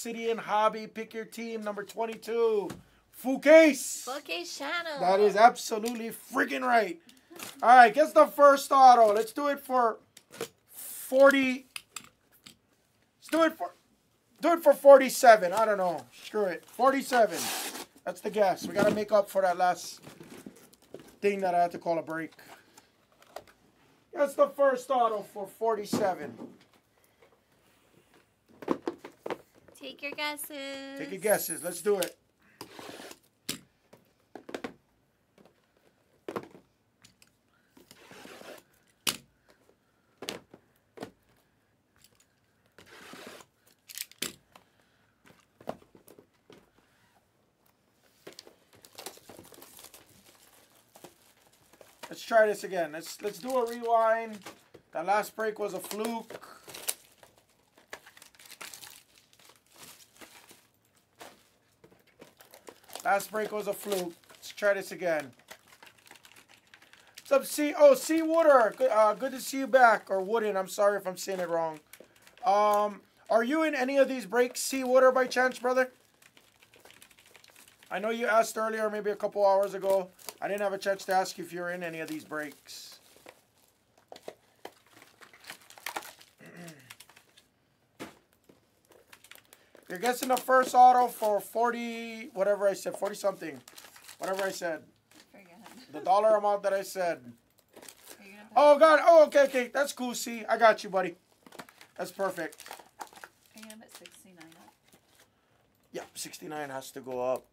Obsidian Hobby. Pick your team, number 22. Full case. Full case channel. That is absolutely freaking right. All right, guess the first auto. Let's do it for 40. Let's do it for do it for 47. I don't know. Screw it. 47. That's the guess. We got to make up for that last thing that I had to call a break. That's the first auto for 47. Take your guesses. Take your guesses. Let's do it. Let's try this again. Let's let's do a rewind. That last break was a fluke. Last break was a fluke. Let's try this again. What's up, C? Oh, C Wooder. Good, uh, good to see you back. Or Wooden. I'm sorry if I'm saying it wrong. Um, are you in any of these breaks, C Wooder, by chance, brother? I know you asked earlier, maybe a couple hours ago. I didn't have a chance to ask you if you're in any of these breaks. You're guessing the first auto for 40, whatever I said, 40 something. Whatever I said. The dollar amount that I said. Are you gonna put, Oh, God. Oh, okay, okay. That's cool, see. I got you, buddy. That's perfect. you gonna 69 up? Yep, 69 has to go up.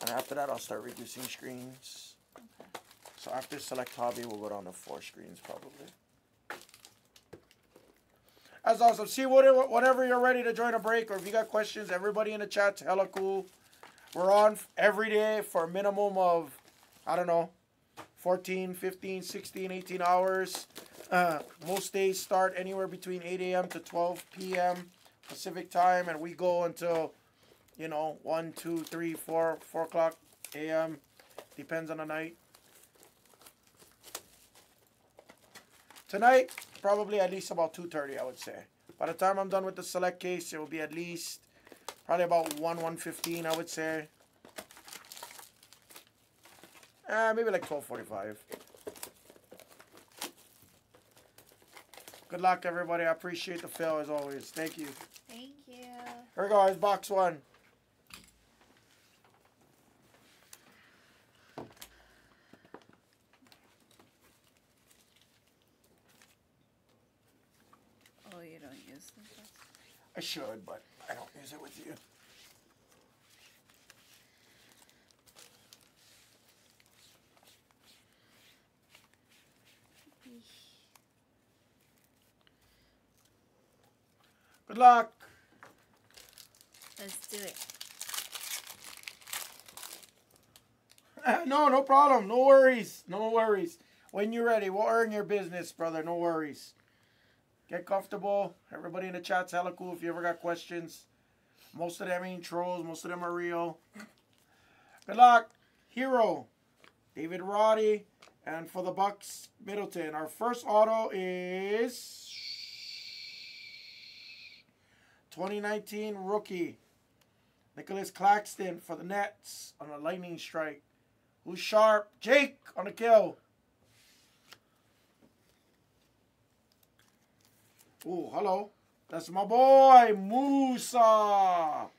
And after that, I'll start reducing screens. Okay. So after select hobby, we'll go down to four screens probably. That's awesome. See, whatever, whenever you're ready to join a break or if you got questions, everybody in the chat's hella cool. We're on every day for a minimum of, I don't know, 14, 15, 16, 18 hours. Uh, most days start anywhere between 8 a.m. to 12 p.m. Pacific time, and we go until, you know, 1, 2, 3, 4, 4 o'clock a.m. Depends on the night. Tonight, probably at least about 2.30, I would say. By the time I'm done with the select case, it will be at least probably about 1, 1.15, I would say. Uh, maybe like 12.45. Good luck, everybody. I appreciate the fill, as always. Thank you. Thank you. Here we go. Here's box one. Oh, you don't use them. I should, but I don't use it with you. Good luck. Let's do it. no, no problem. No worries. No worries. When you're ready, we'll earn your business, brother. No worries. Get comfortable. Everybody in the chat's hella cool if you ever got questions. Most of them ain't trolls. Most of them are real. Good luck. Herro. David Roddy. And for the Bucks, Middleton. Our first auto is 2019 rookie. Nicholas Claxton for the Nets on a lightning strike. Who's sharp? Jake on the kill. Oh, hello. That's my boy Musa on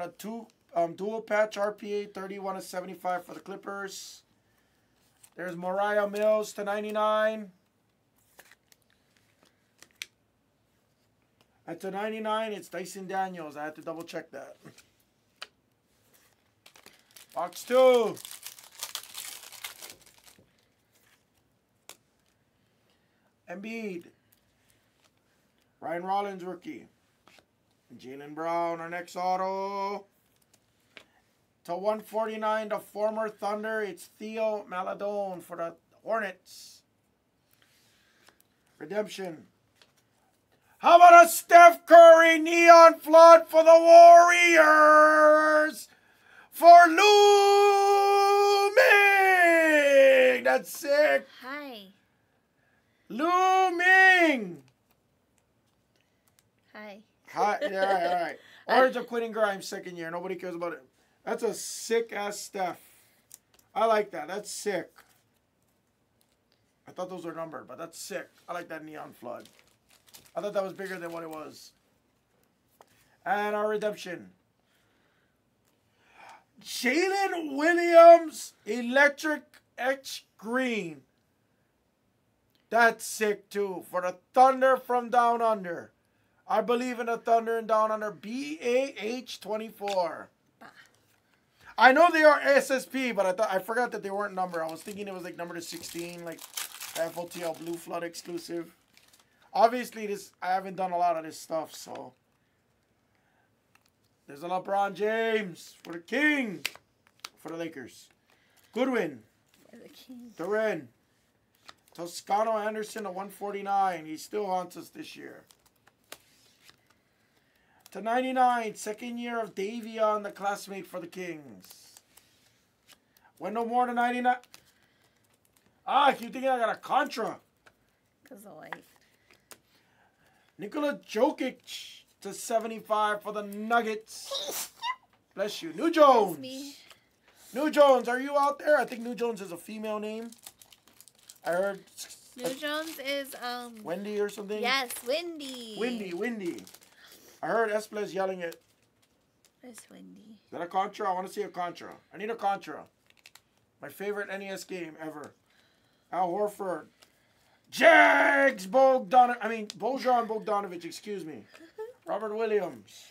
a two um, dual patch RPA 31 to 75 for the Clippers. There's Mariah Mills to 99. At to 99, it's Dyson Daniels. I had to double check that. Box two. Embiid. Ryan Rollins, rookie. Jaylen Brown, our next auto. To 149, the former Thunder, it's Theo Maledon for the Hornets. Redemption. How about a Steph Curry neon flood for the Warriors? For Lu Ming! That's sick. Hi. Lu Ming! Hi. Hi, yeah, all right, all right. Orange of Quentin Grimes, second year. Nobody cares about it. That's a sick ass Steph. I like that. That's sick. I thought those were numbered, but that's sick. I like that neon flood. I thought that was bigger than what it was. And our redemption. Jalen Williams, electric etch green. That's sick too. For the Thunder from Down Under. I believe in the Thunder and Down Under. BAH24. I know they are SSP, but I thought I forgot that they weren't numbered. I was thinking it was like number to 16, like FOTL Blue Flood exclusive. Obviously, this I haven't done a lot of this stuff, so there's a LeBron James for the King for the Lakers. Goodwin, For the king. Duran, Toscano Anderson a 149. He still haunts us this year. To 99, second year of Davion, the classmate for the Kings. Went no more to 99. Ah, I keep thinking I got a Contra. Because the white. Nikola Jokic to 75 for the Nuggets. Bless you. New Jones. New Jones, are you out there? I think New Jones is a female name. I heard New Jones is um. Wendy or something. Yes, Wendy. Wendy, Windy. I heard Esples yelling it. It's Windy. Is that a Contra? I want to see a Contra. I need a Contra. My favorite NES game ever. Al Horford. Jags Bogdan. I mean, Bojan Bogdanovich, excuse me. Robert Williams.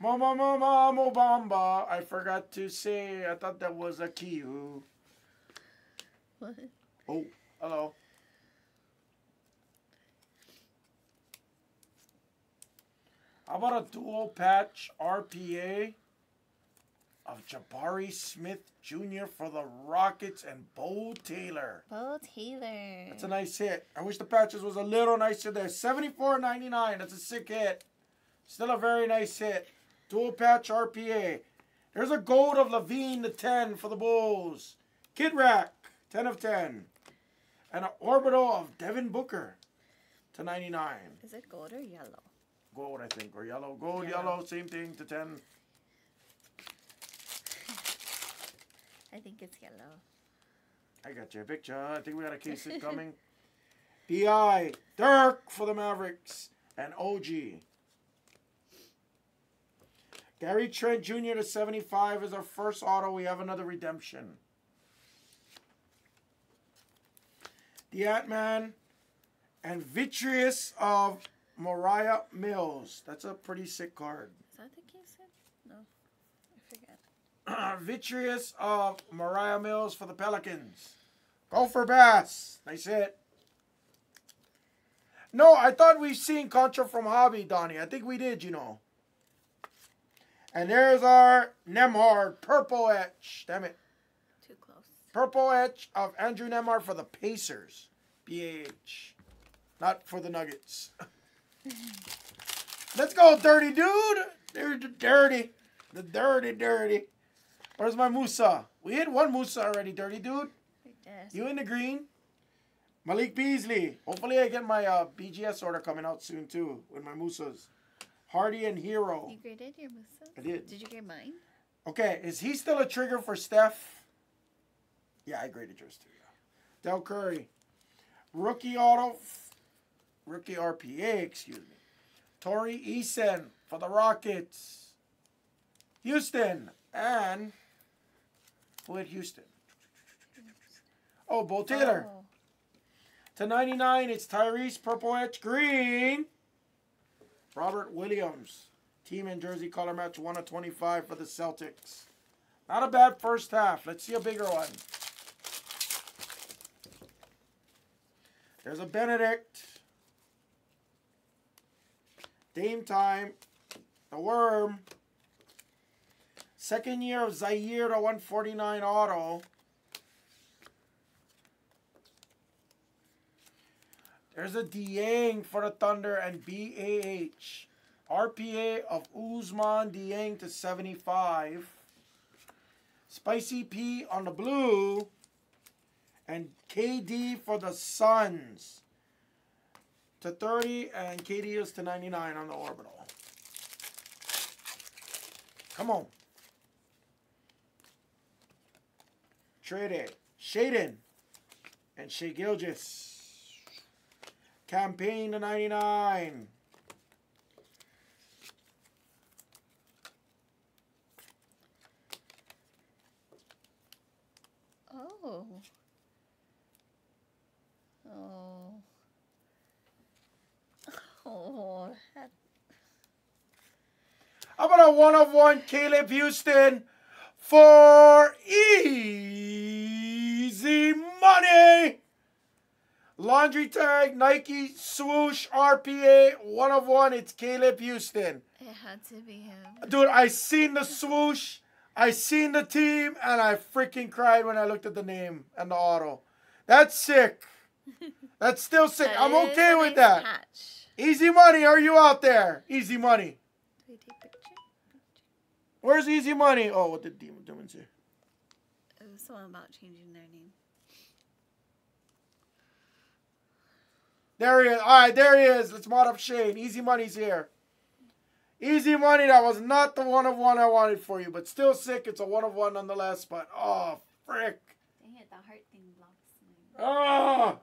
Mama, mama, Mo Bamba. I forgot to say, I thought that was a Kiyu. What? Oh, hello. How about a dual patch RPA of Jabari Smith Jr. for the Rockets and Bo Taylor? Bo Taylor. That's a nice hit. I wish the patches was a little nicer there. 74.99. That's a sick hit. Still a very nice hit. Dual patch RPA. There's a gold of LaVine to 10 for the Bulls. Kid Rack, 10 of 10. And an orbital of Devin Booker to 99. Is it gold or yellow? Gold, I think, or yellow. Gold, Yellow. yellow, same thing to 10. I think it's yellow. I got your picture. I think we got a case it coming. DI, Dirk for the Mavericks, and OG. Gary Trent Jr. to 75 is our first auto. We have another redemption. The Ant-Man and Vitreous of Mariah Mills. That's a pretty sick card. Is that the case? then? No. I forget. Vitreous of Mariah Mills for the Pelicans. Go for Bass. Nice hit. No, I thought we've seen Contra from Hobby, Donnie. I think we did, you know. And there's our Nembhard Purple Etch. Damn it. Too close. Purple Etch of Andrew Nembhard for the Pacers. BAH. Not for the Nuggets. Let's go, dirty dude. They're dirty. The dirty, dirty. Where's my Musa? We hit one Musa already, dirty dude. Yes. You in the green. Malik Beasley. Hopefully I get my uh, BGS order coming out soon too with my Musas. Hardy and Herro. You graded your Musa? I did. Did you grade mine? Okay, is he still a trigger for Steph? Yeah, I graded yours too. Yeah. Del Curry. Rookie auto. Rookie RPA, excuse me. Tari Eason for the Rockets. Houston. And who had Houston? Oh, Bo Taylor. Oh. To 99, it's Tyrese Purple Edge Green. Robert Williams. Team and jersey color match 1 of 25 for the Celtics. Not a bad first half. Let's see a bigger one. There's a Benedict. Dame time. The Worm. Second year of Zaire to 149 auto. There's a Dieng for the Thunder and BAH. RPA of Ousmane Dieng to 75. Spicy P on the blue. And KD for the Suns to 30, and KD is to 99 on the orbital. Come on. Trade it. Shaden and Shai Gilgeous. Campaign to 99. Oh. Oh. Oh. that- How about a one of one Caleb Houstan for easy money? Laundry tag, Nike, swoosh, RPA, one of one. It's Caleb Houstan. It had to be him. Dude, I seen the swoosh, I seen the team, and I freaking cried when I looked at the name and the auto. That's sick. That's still sick. That I'm okay a with nice that. Patch. Easy money, are you out there? Easy money. Where's easy money? Oh, what did Demon Demon say? It was someone about changing their name. There he is. All right, there he is. Let's mod up Shane. Easy money's here. Easy money. That was not the one of one I wanted for you, but still sick. It's a one of one nonetheless. But oh, frick. Dang it, the heart thing blocks me. Oh. Ah!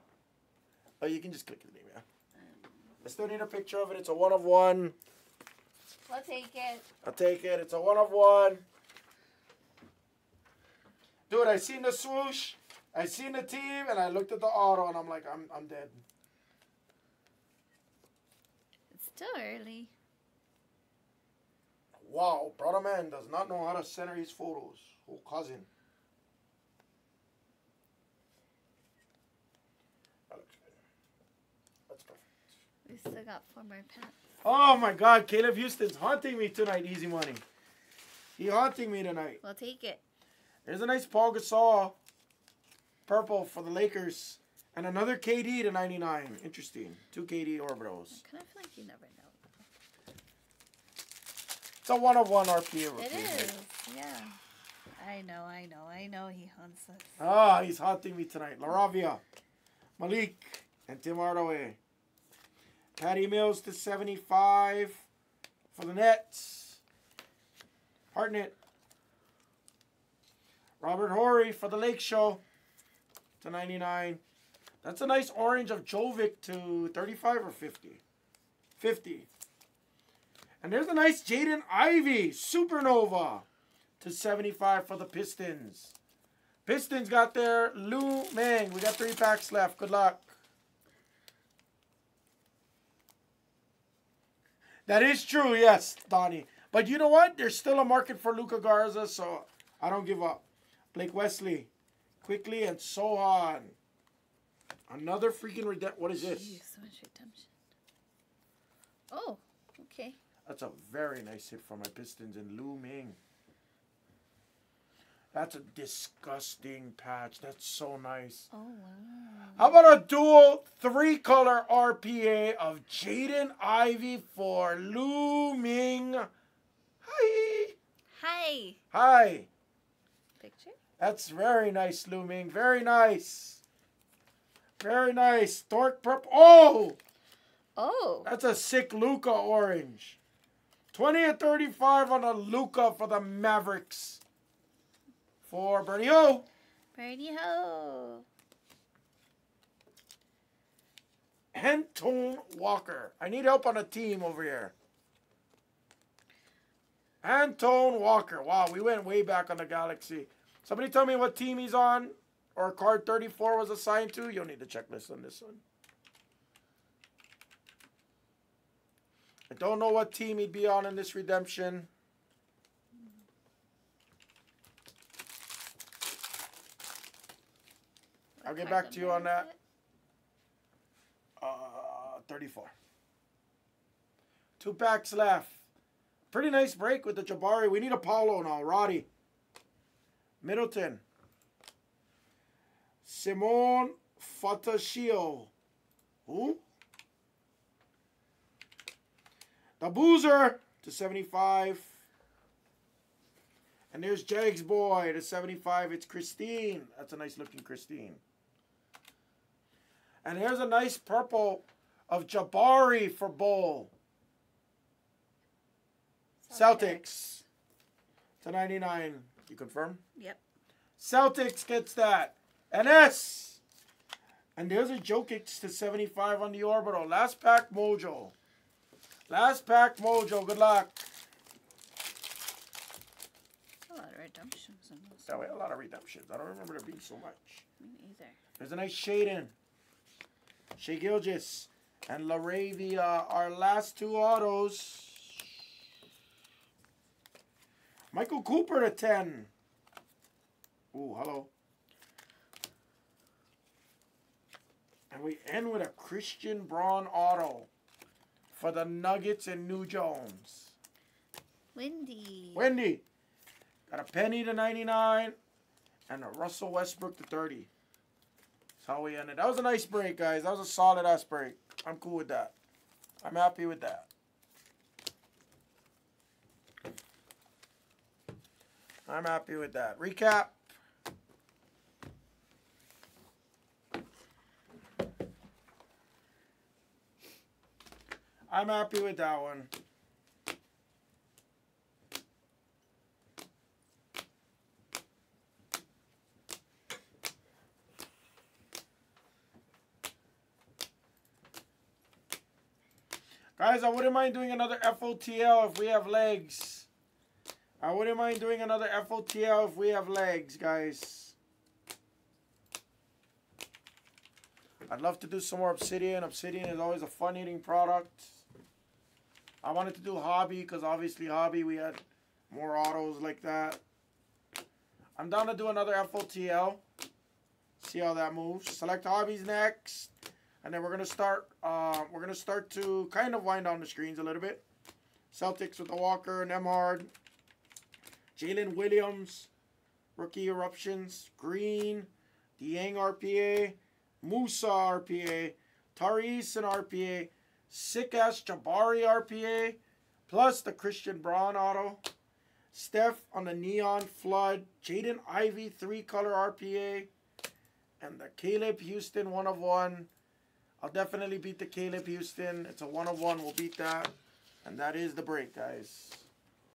Oh, you can just click the name, yeah. I still need a picture of it. It's a one of one. We'll take it. I'll take it. It's a one of one. Dude, I seen the swoosh. I seen the team, and I looked at the auto, and I'm like, I'm, I'm dead. It's still early. Wow, brother man does not know how to center his photos. Oh, cousin. That looks good. That's perfect. We still got four more packs. Oh my God, Caleb Houstan's haunting me tonight. Easy money. He haunting me tonight. We'll take it. There's a nice Pau Gasol, purple for the Lakers, and another KD to 99. Interesting. Two KD orbitals. I kind of feel like you never know. It's a one of one RPA. It is. Yeah. I know, I know, I know he hunts us. Ah, he's haunting me tonight. LaRavia, Malik, and Tim Hardaway. Patty Mills to 75 for the Nets. Hartnett. Robert Horry for the Lake Show to 99. That's a nice orange of Jovic to 35 or 50? 50. And there's a nice Jaden Ivey Supernova to 75 for the Pistons. Pistons got their Lou Mang. We got three packs left. Good luck. That is true, yes, Donnie. But you know what? There's still a market for Luka Garza, so I don't give up. Blake Wesley, quickly, and so on. Another freaking redemption. What is this? Jeez, so much redemption. Oh, okay. That's a very nice hit for my Pistons and Lu Ming. That's a disgusting patch. That's so nice. Oh, wow. How about a dual three color RPA of Jaden Ivey for Lu Ming? Hi. Hi. Hi. Picture? That's very nice, Lu Ming. Very nice. Very nice. Dork purple. Oh! Oh. That's a sick Luka orange. 20 and 35 on a Luka for the Mavericks. For Bernie O. Birdie ho. Antoine Walker. I need help on a team over here. Antoine Walker. Wow, we went way back on the Galaxy. Somebody tell me what team he's on or card 34 was assigned to. You'll need the checklist on this one. I don't know what team he'd be on in this redemption. I'll get back to you on that. Uh, 34. Two packs left. Pretty nice break with the Jabari. We need Apollo now. Roddy. Middleton. Simone Fontecchio. Who? The Boozer to 75. And there's Jags Boy to 75. It's Christine. That's a nice looking Christine. And here's a nice purple of Jabari for Bull. Celtics. To 99. You confirm? Yep. Celtics gets that. NS. And there's a Jokic to 75 on the orbital. Last pack mojo. Last pack mojo. Good luck. A lot of redemptions in this. That way, a lot of redemptions. I don't remember there being so much. Me either. There's a nice Shaden. Shai Gilgeous. And LaRavia, our last two autos. Michael Cooper to 10. Ooh, hello. And we end with a Christian Braun auto for the Nuggets and New Jones. Wendy. Wendy. Got a penny to 99 and a Russell Westbrook to 30. That's how we ended. That was a nice break, guys. That was a solid ass break. I'm cool with that. I'm happy with that. I'm happy with that. Recap. I'm happy with that one. Guys, I wouldn't mind doing another FOTL if we have legs. I wouldn't mind doing another FOTL if we have legs, guys. I'd love to do some more Obsidian. Obsidian is always a fun eating product. I wanted to do Hobby because obviously Hobby we had more autos like that. I'm down to do another FOTL. See how that moves. Select Hobbies next. And then we're gonna start. Uh, we're gonna start to kind of wind down the screens a little bit. Celtics with the Walker, and Nembhard, Jalen Williams, rookie eruptions, Green, Dieng RPA, Musa RPA, Tariz and RPA, sick ass Jabari RPA, plus the Christian Braun auto. Steph on the Neon Flood, Jaden Ivey three color RPA, and the Caleb Houstan one of one. I'll definitely beat the Caleb Houstan. It's a one of one. We'll beat that. And that is the break, guys.